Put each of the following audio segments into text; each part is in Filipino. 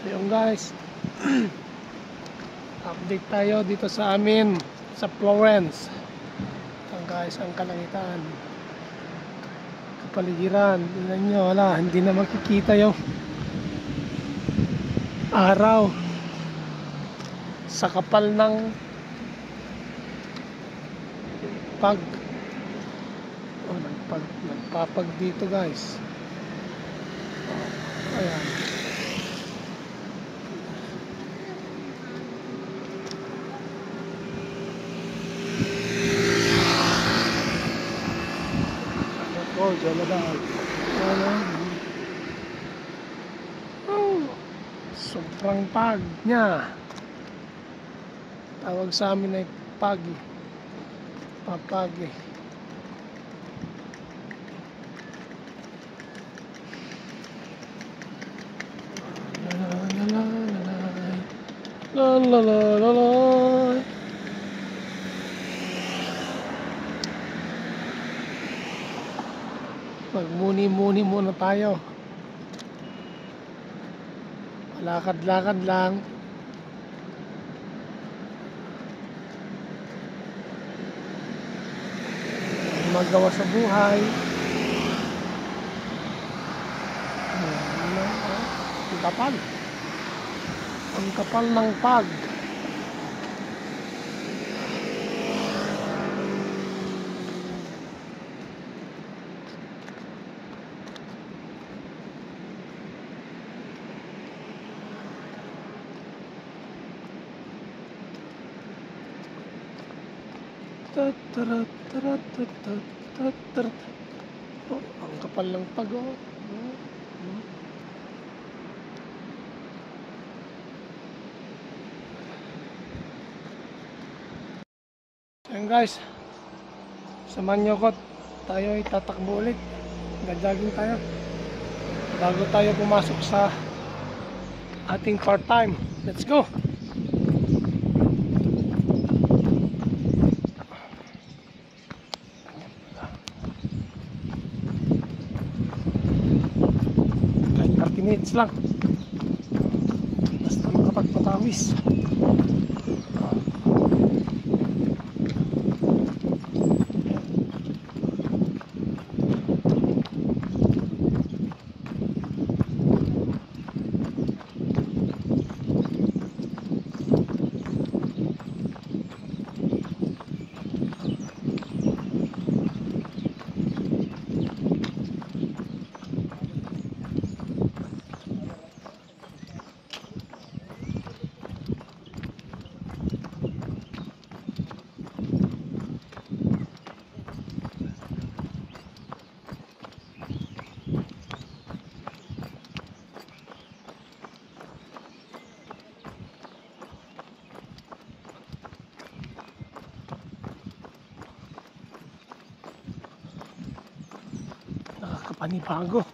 So yun guys, update tayo dito sa amin sa Florence. Ang guys, ang kalangitan. Kapaligiran. Tingnan nyo, wala, hindi na makikita yung araw sa kapal ng pag oh, nagpag, nagpapag dito guys oh, ayan ano oh, sobrang pag niya. Tawag sa amin ay pagi. Papagi. La la la la la magmuni-muni muna tayo lakad-lakad lang magawa sa buhay. Ang kapal. Ang kapal ng pag. Oh, ang kapal ng pag oh. Ayan guys. Samahan nyo ko. Tayo ay tatakbo ulit. Gajaging tayo. Bago tayo pumasok sa ating part-time. Let's go! Lang. Basta makapagpatawis nakakapanibago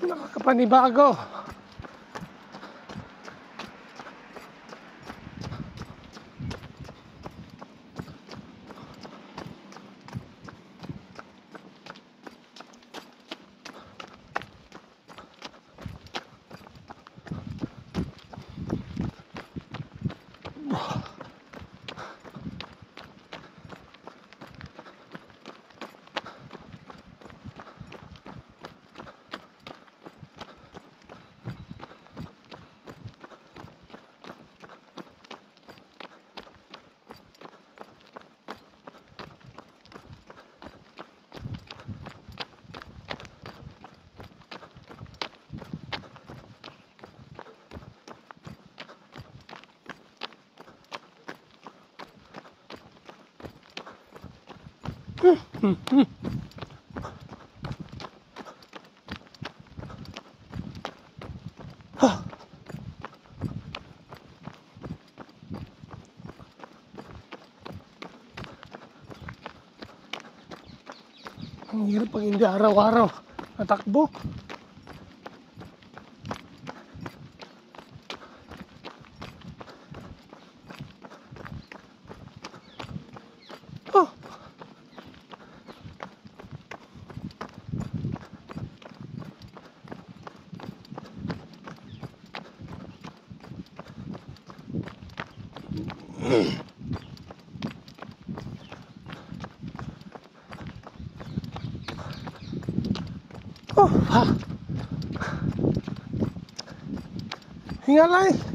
nakakapanibago. Ang hirap pag hindi araw-araw natakbo. Oh, ha. Hinga lang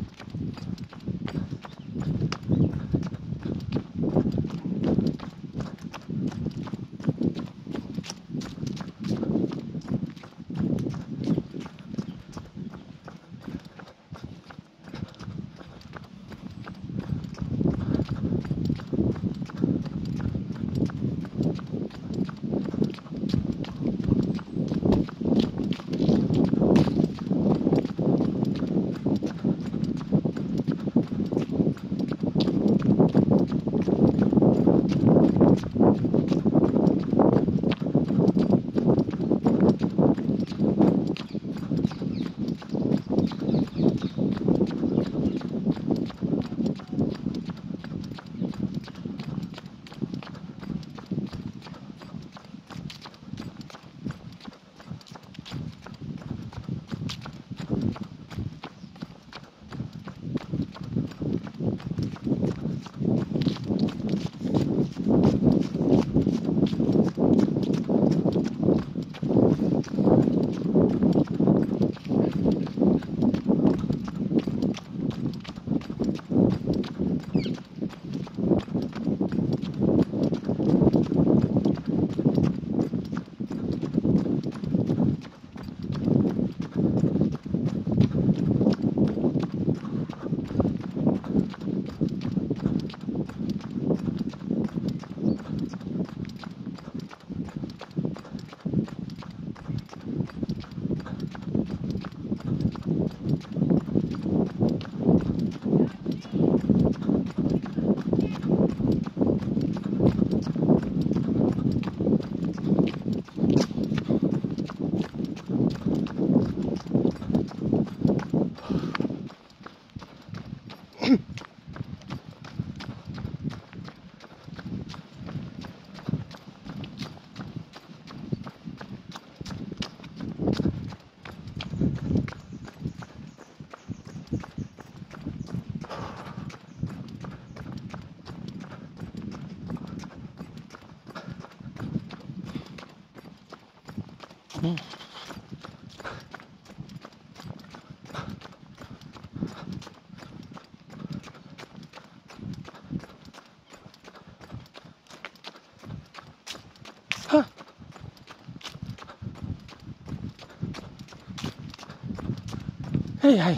Hey, hey.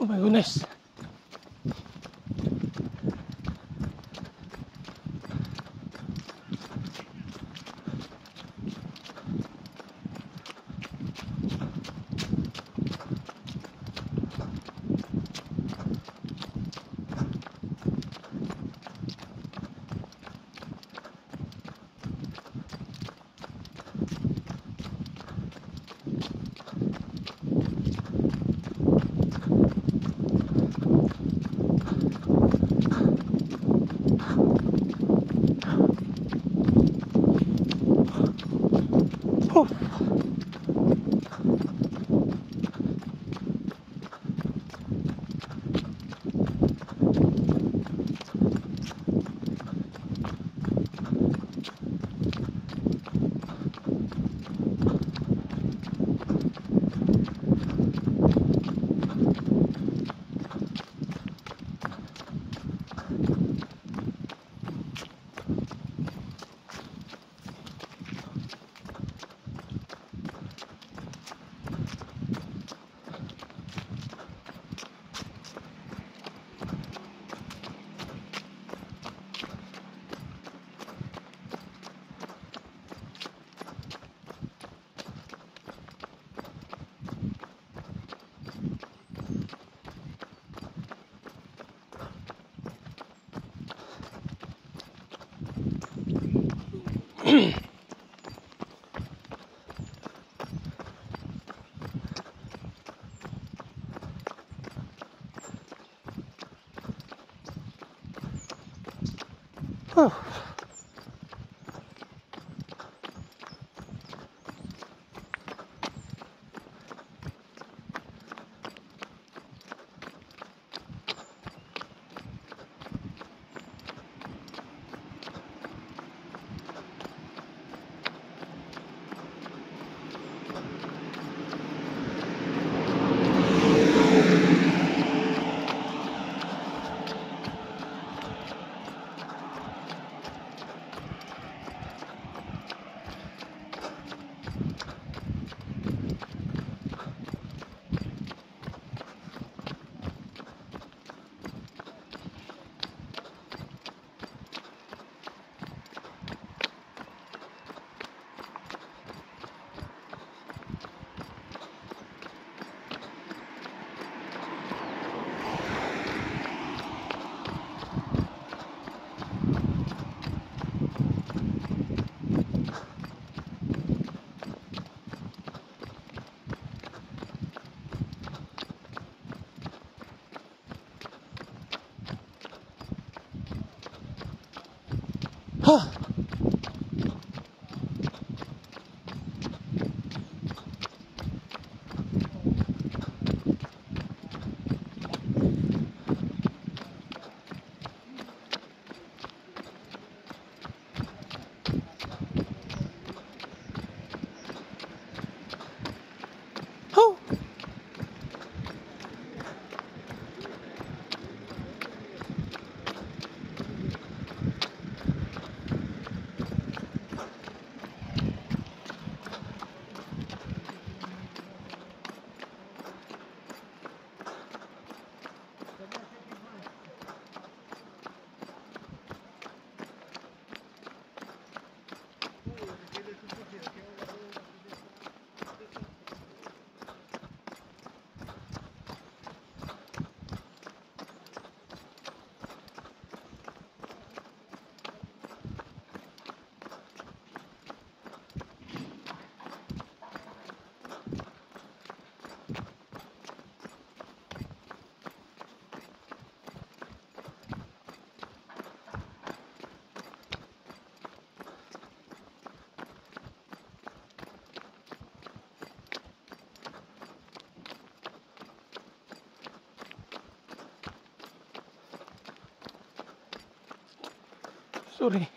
Oh my goodness. story.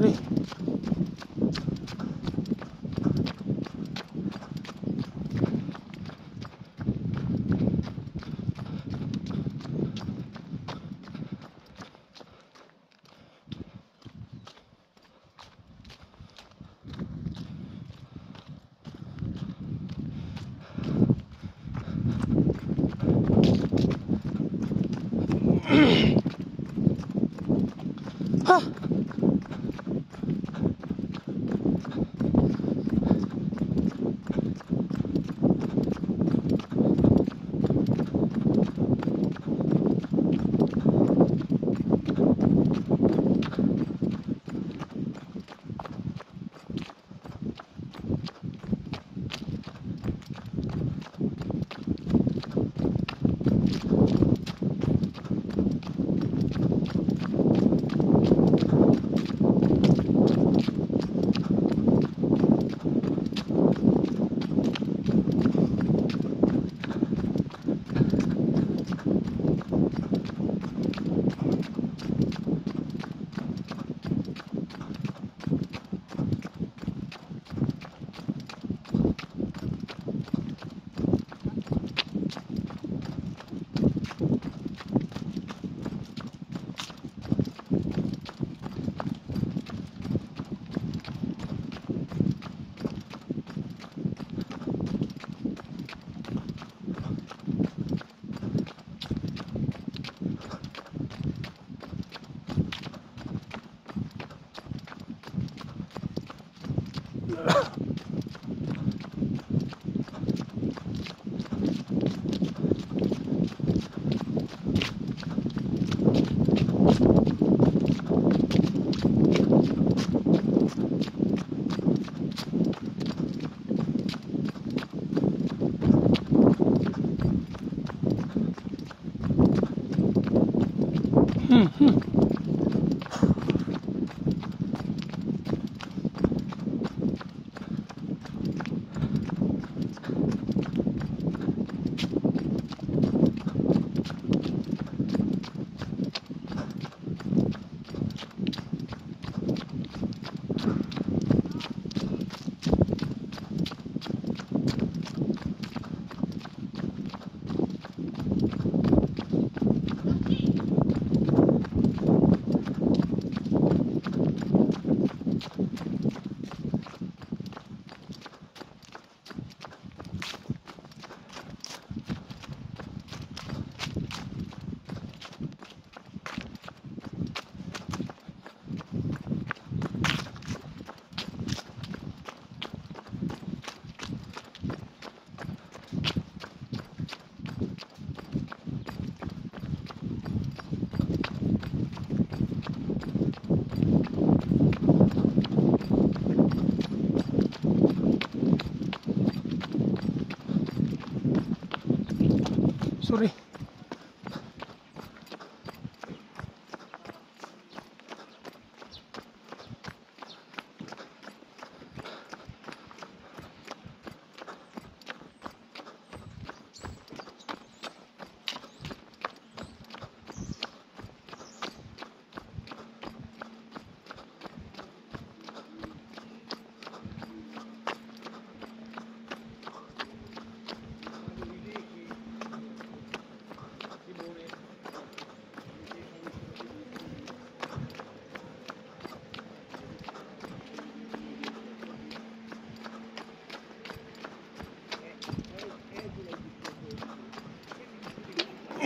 Sorry.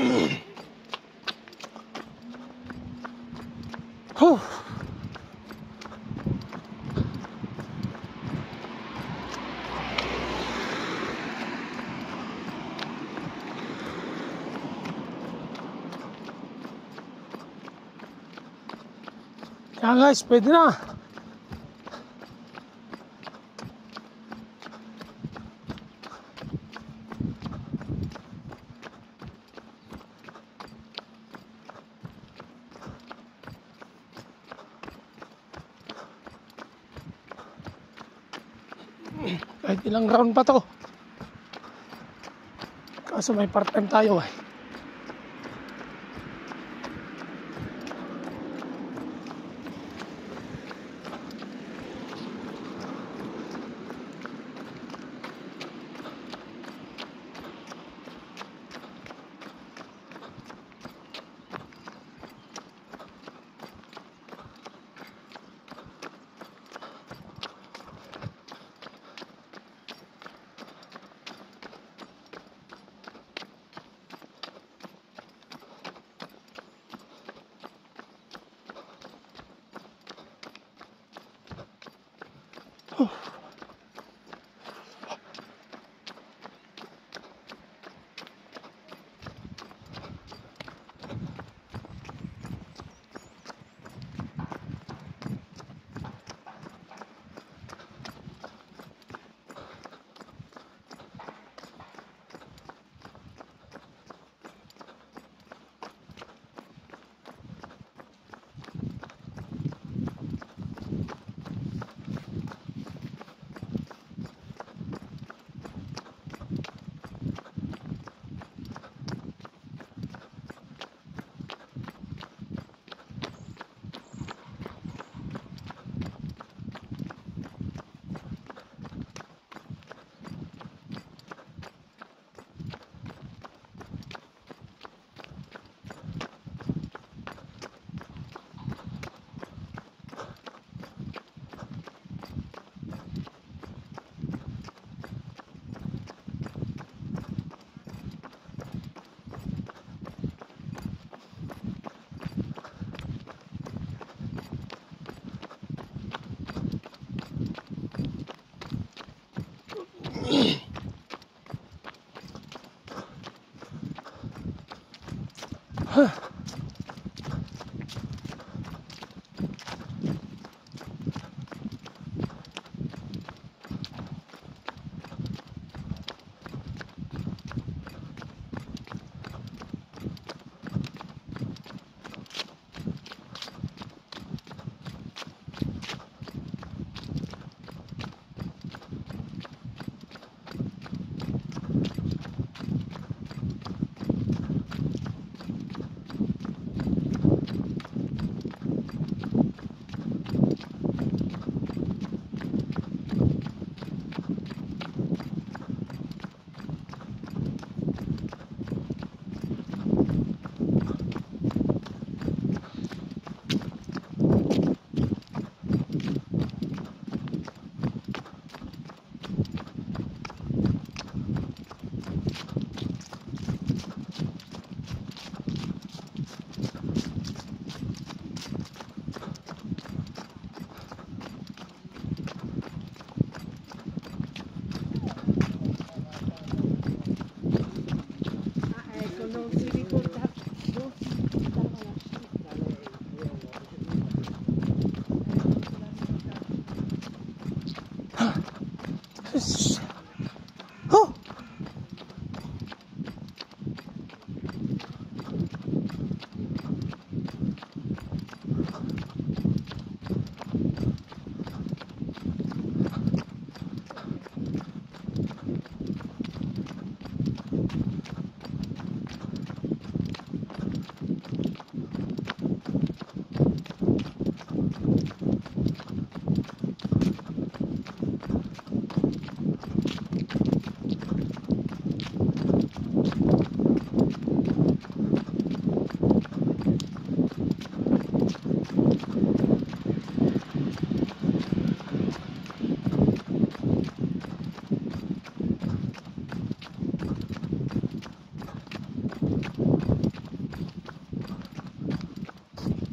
Whew. Kaya guys, pwede na. Ilang round pa to. Kaso may part time tayo eh.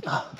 啊。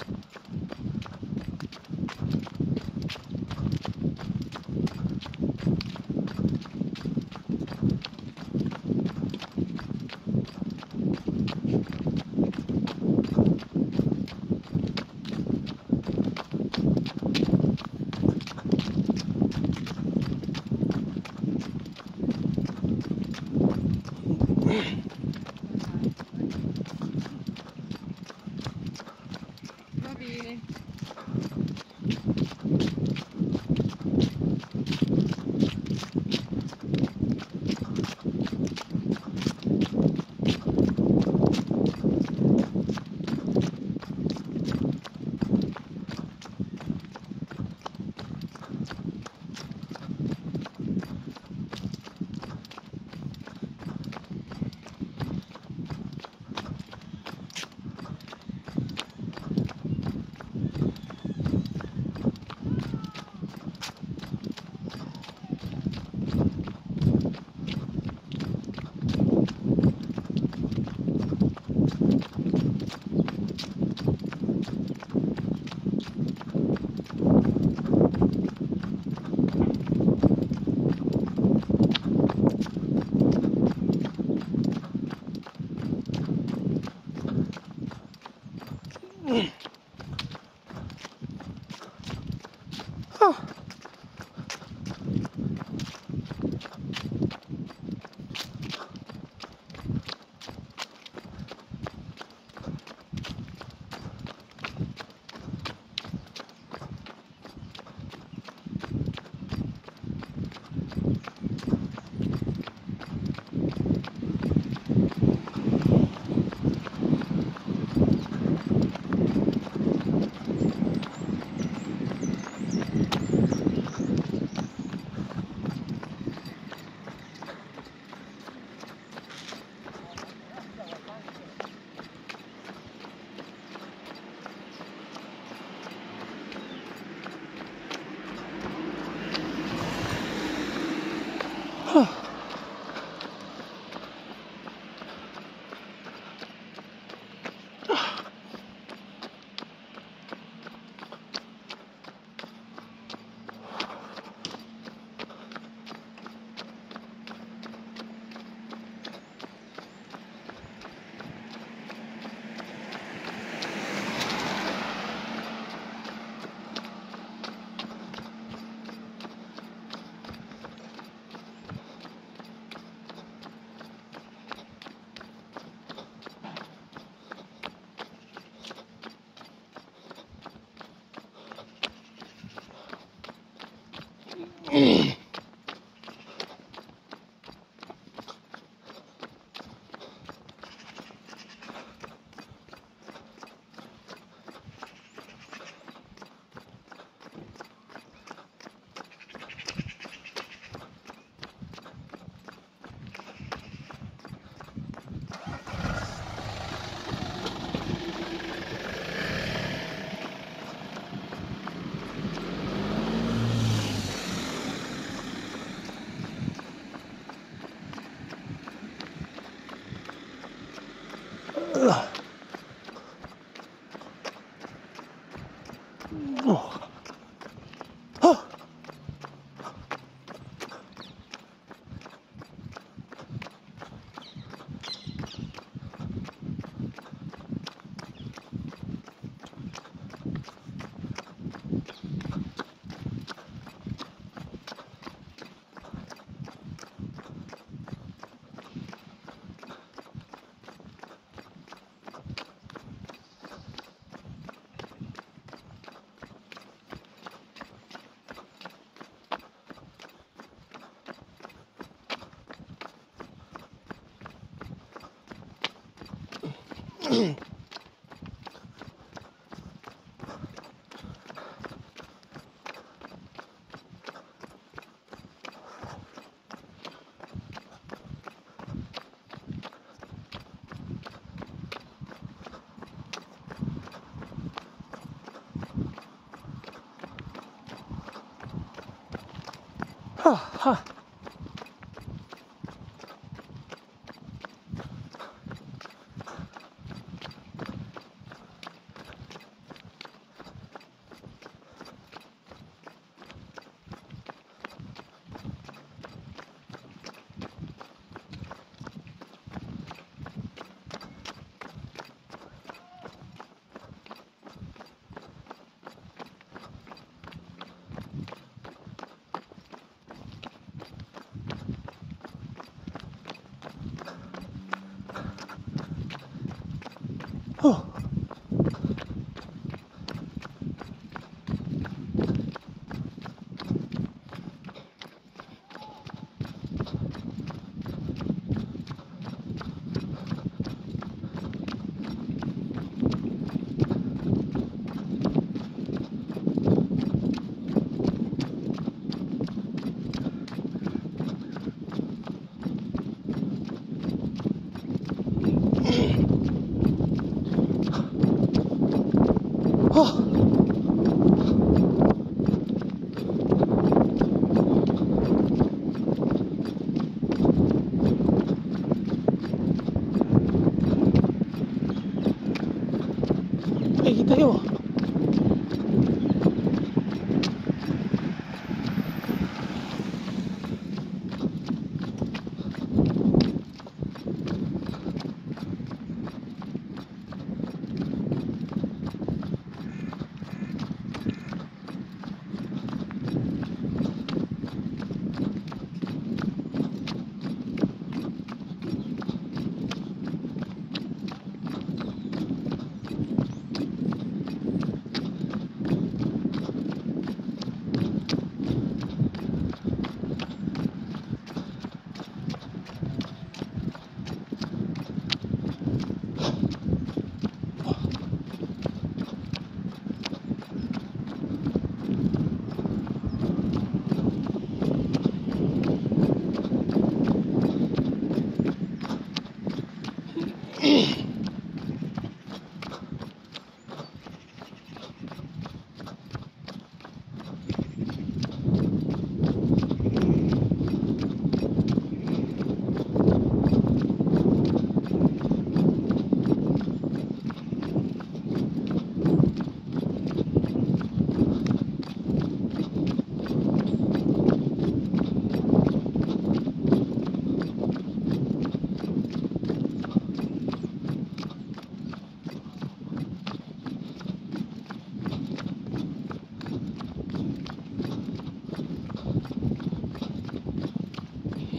Ha, ha.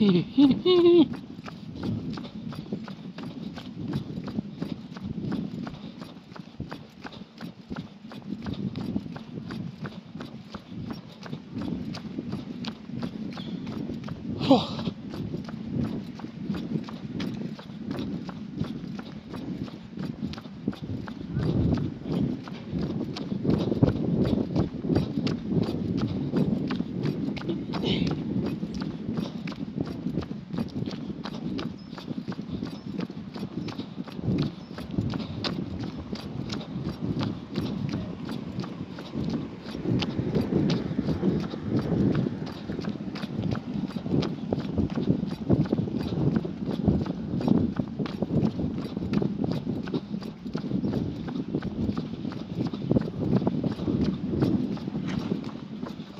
¡Heeee!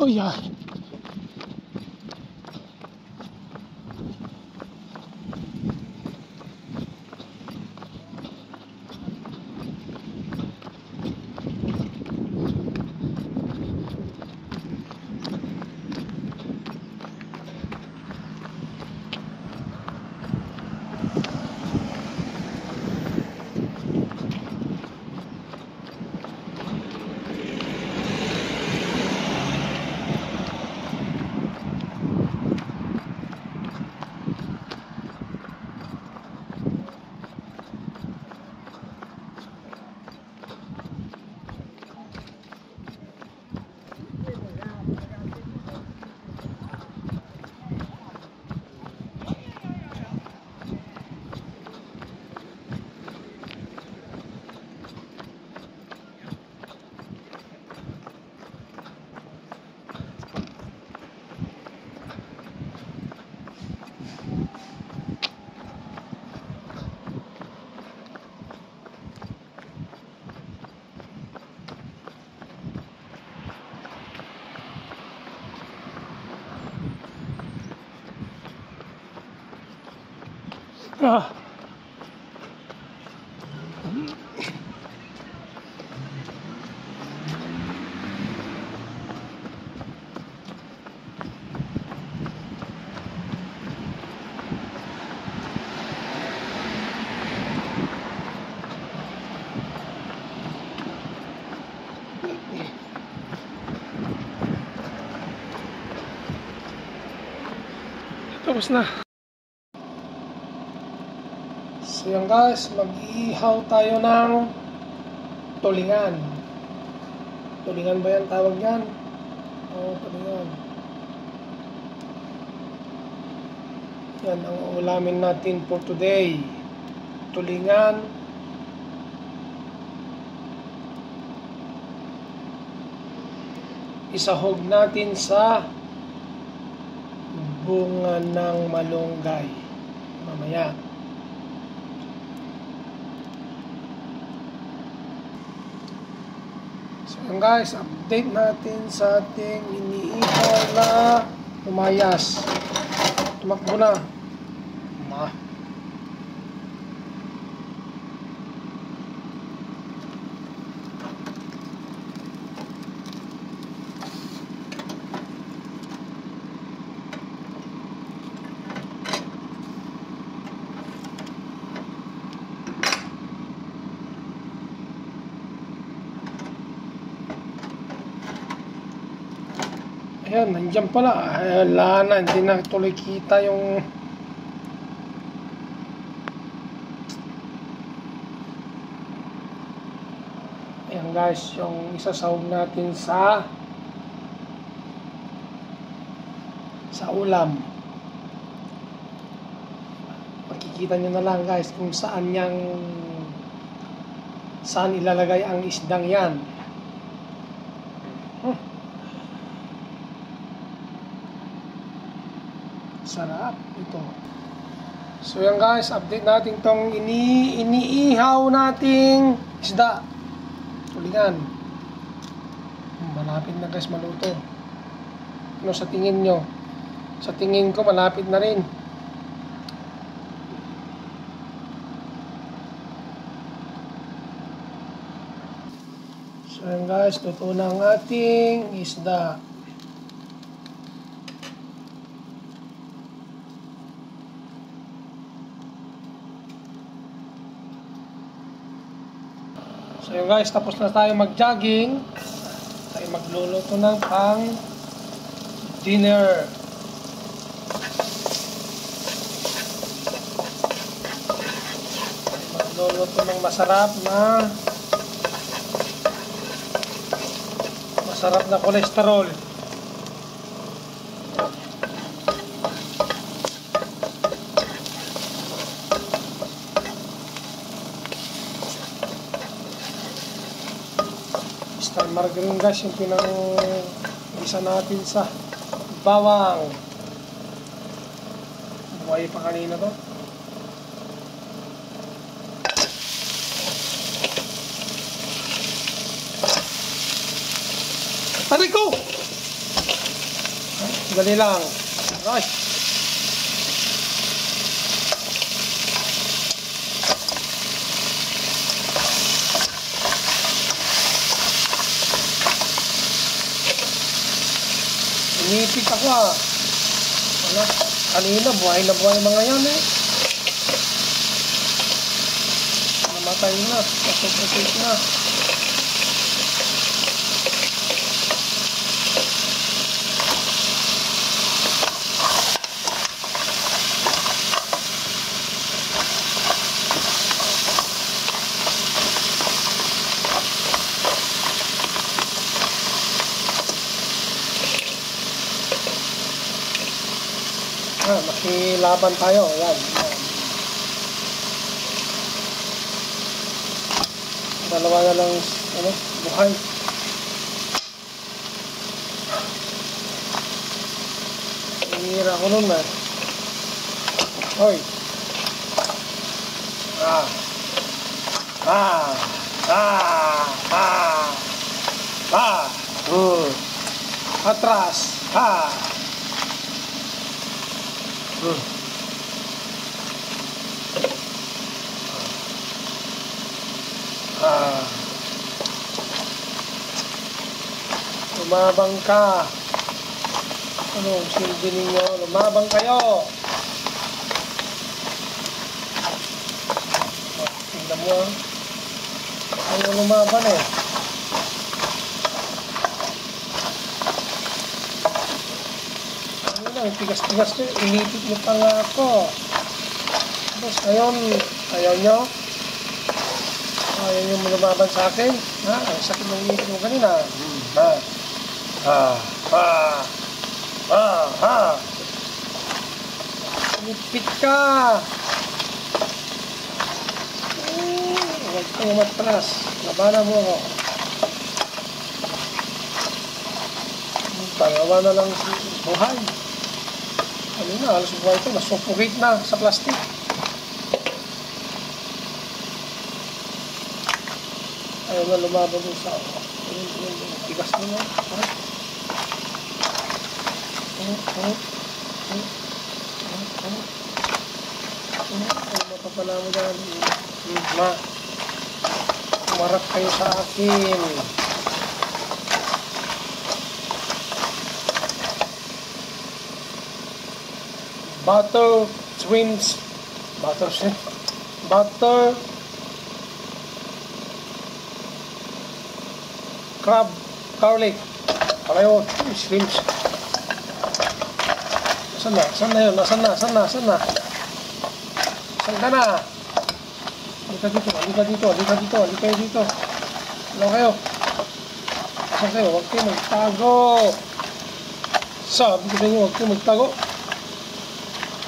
Oh Ah. Tapos na. Guys, mag-iihaw tayo ng tulingan. Tulingan ba yan tawag yan? Oo, tulingan. Yan ang ulamin natin for today. Tulingan. Isahog natin sa bunga ng malunggay. Mamaya. Yun guys, update natin sa ating iniihaw na lumayas. Tumakbo na. Ayan, nandiyan pala. Wala na, hindi na tuloy kita yung... Ayan guys, yung isasawag natin sa... sa ulam. Makikita nyo na lang guys kung saan yang... saan ilalagay ang isdang yan. Sarap ito. So yan guys, update natin tong ini iniihaw nating isda. Tulingan. Hmm, Malapit na guys maluto. Ano sa tingin nyo? Sa tingin ko malapit na rin. So yan guys, luto na ang ating isda. So guys, tapos na tayo mag-jogging. Tayo magluluto ng pang dinner. Magluluto ng masarap na masarap na kolesterol. Star margarine guys yung pinang isa natin sa bawang. Buhay pa kanina to. Aray ko! Dali lang. Ay. Inipit ako ah. Wala. Kanina, buhay na buhay mga yan eh. Namatay na. Pasok-pasok na. Ah, makilaban tayo. Yan. Yan. Dalawa na lang ano, buhay. Hihira ko nun eh. Hoy. Ah. Ah. Ah. Ah. Ah. Hmm. Atras. Ah. Hmm. Ah. Lumabang ka. Ano, ang silbi ninyo? Lumabang kayo. Oh, tingnan mo. ah. Ayaw lumaban eh. Ano lang, tigas-tigas nyo. Inipit nyo pa nga ako. Tapos ngayon, ayaw nyo? Ayaw nyo lumaban sa akin? Ha? Ang sakit ng inipit mo kanina. Hmm. Ha? Ha? Ha? Ha? Ha? Inipit ka! Huwag kang umatras. Labanan mo ako. Tangawa na lang si buhay. Ano na, halos buhay ito. Nasuffocate na sa plastic. Ayaw na lumaban dun sa. Tigas mo na. Mapapala mo dyan? Ma, umarap kayo sa akin. butter shrimps butter shrimp butter crab garlic pareho shrimps saan na? saan na yun? saan na? saan na? saan na? saan ka na? halika dito halika dito halika dito halika dito ano kayo? saan kayo? huwag kayo magtago sabi ko sa inyo huwag kayo magtago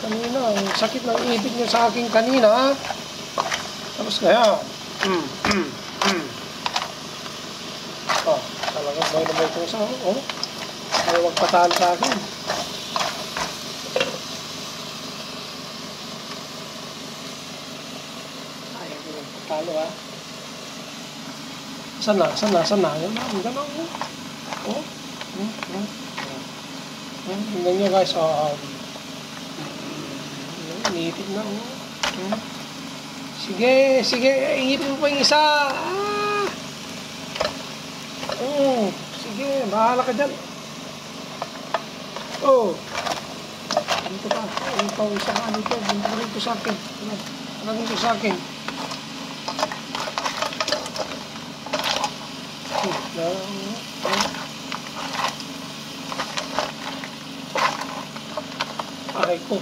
kanina, ang sakit ng ibig niyo sa akin kanina. Tapos kaya, mm, mm. Oh, boy na boy kong sa oh. Ayaw magpatalo sa akin. Ayaw ko magpatalo ha. Saan na? Saan na? Saan na? Yan na. Ang gano'n. Oh. Oh. Hmm, hmm. Hmm, Tingnan nyo guys. Oh, um, Iniipit na, oh. Hmm. Sige, sige, iipit mo pa yung isa. Ah. Oh, sige, bahala ka dyan. Oh. Dito pa. Ayun pa, isa ka dito. Dito ka dito sa akin. Ano, ano dito sa akin? Oh, lang. Oh. Aray ko.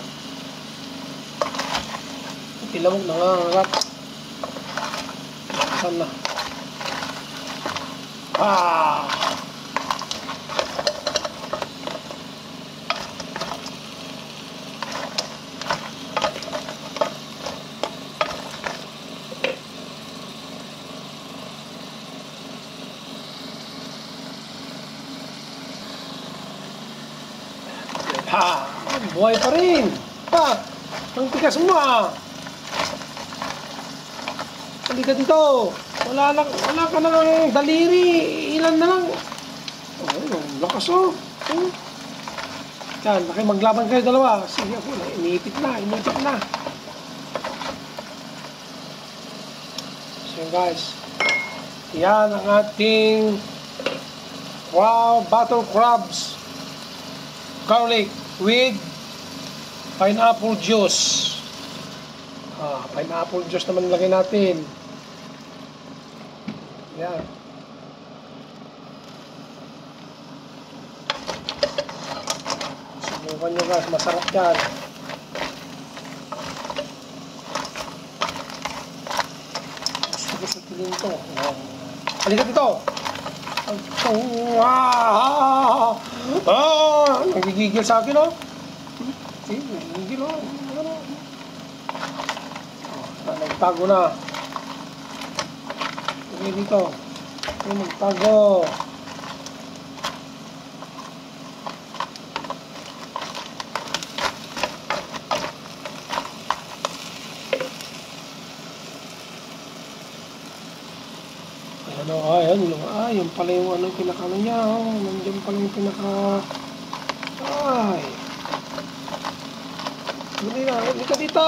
Tilamog nangangarap. Saan na? Ah! Ha! Buhay pa rin! Pa! Ang tigas mo ah! Halika dito. Wala lang, wala ka nang daliri. Ilan na lang. Oh, ayun, lakas oh. oh. Yan, laki maglaban kayo dalawa. Sige ako, inipit na, inipit na. So guys, yan ang ating wow butter crabs garlic with pineapple juice. Ah, pineapple juice naman lagay natin. Yan. Subukan nyo guys, masarap yan. Gusto ko sa tingin to. Oh. Halika dito! Oh, ah, ah, nagigigil sa akin oh. Eh, nagigigil oh. Ah, nagtago na. Okay, dito. Okay, magtago. Ayan Nandiyan pala yung ano, pinakano niya. Oh. Nandiyan pala yung pinaka... Ay! Hindi na, hindi ka dito!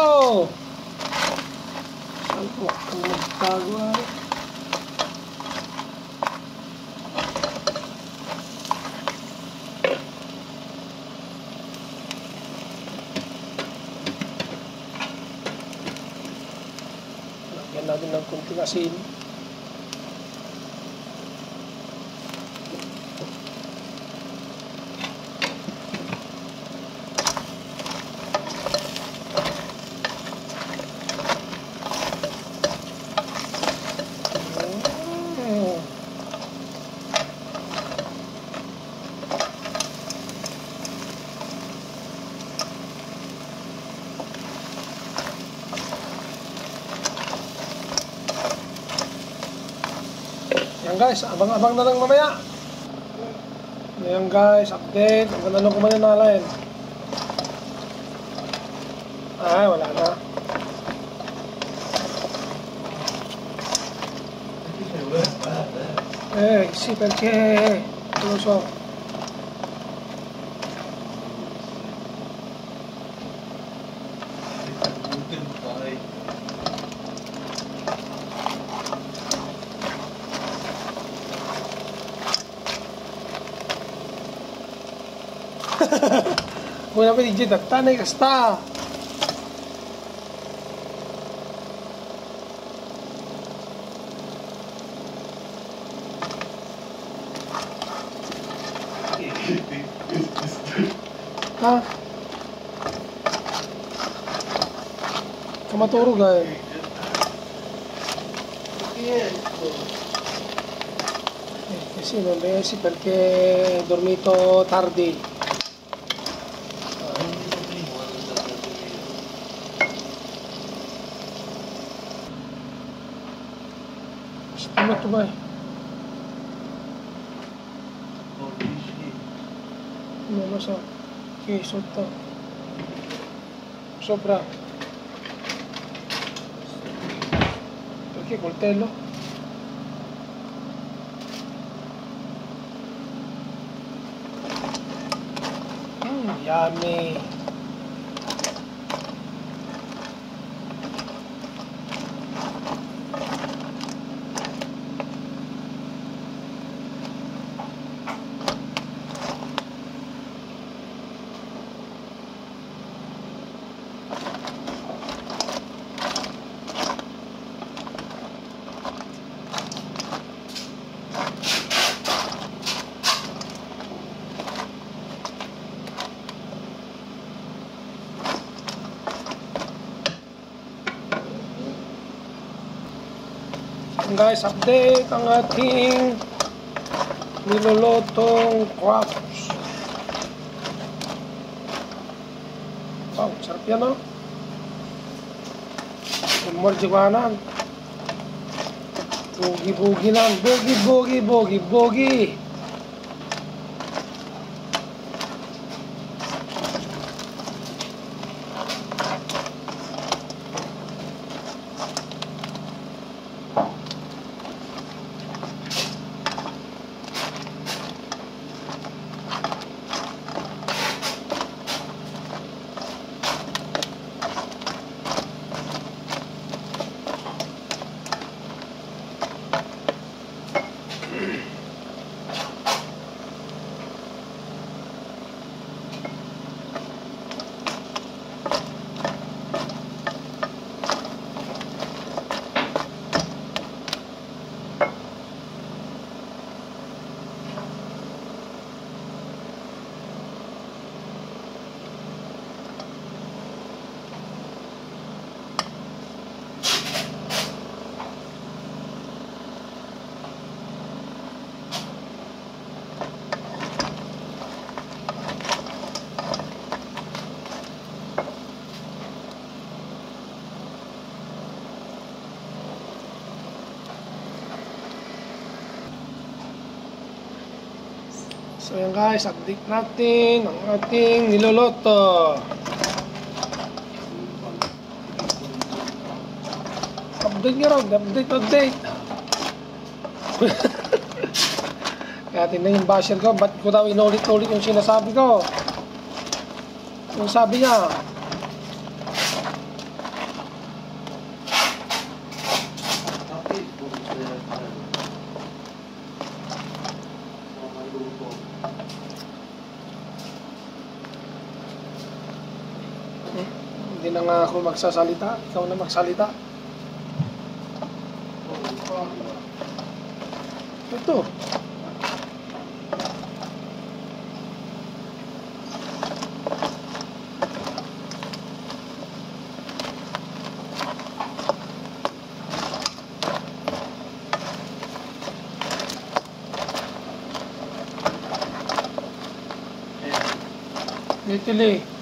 Saan po? Ang magtago ay... Ah? Lagyan natin ng kunting asin. Guys, abang-abang na lang mamaya. Yan guys, update. Ang ganda nung kumananalayan. Ay, wala na. Eh, sì, perché non so. यहाँ पे दीजिए दत्ता ने कस्ता हाँ Kama turo. Sì, non riesci perché ho dormito tardi. Ano to ba? Non lo so. Che sotto. Sopra. Perché coltello? Mmm, yummy. Yan guys, update ang ating nilolotong crabs. Wow, sarap yan oh. Umorjigwanan. Bogi-bogi lang. Bogi-bogi, So yan guys, update natin ang ating niloloto. Update nyo raw, update, update. Kaya tingnan yung basher ko, ba't ko daw inulit-ulit yung sinasabi ko? Yung sabi niya, hindi na nga ako magsasalita, ikaw na magsalita. Ito. Italy.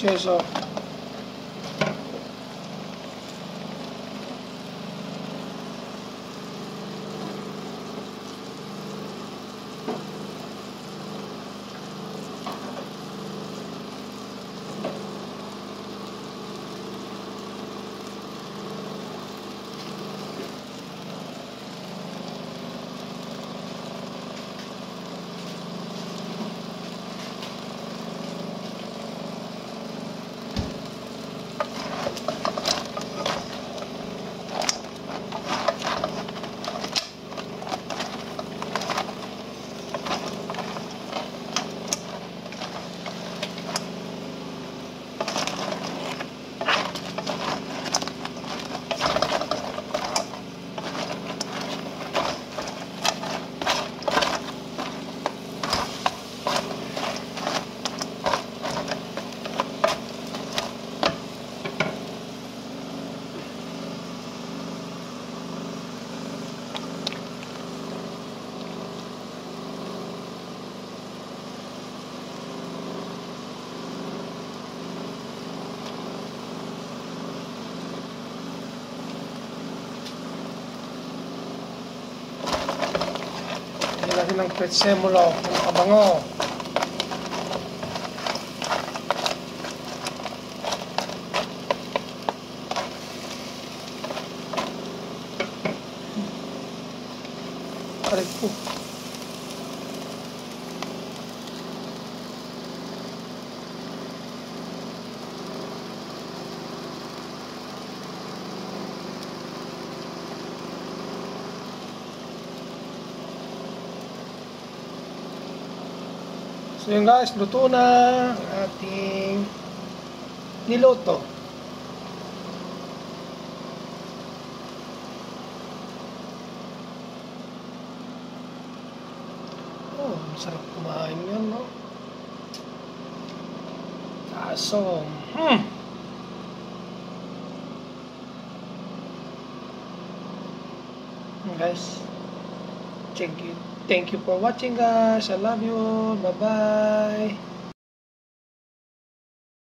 接受 Nilagyan ng presemulo, ng kabango. Aray po. Yun guys, luto na ating niloto. Oh, masarap kumain yan, no? Kaso, hmm. Guys, thank you. Thank you for watching guys. I love you. Bye-bye.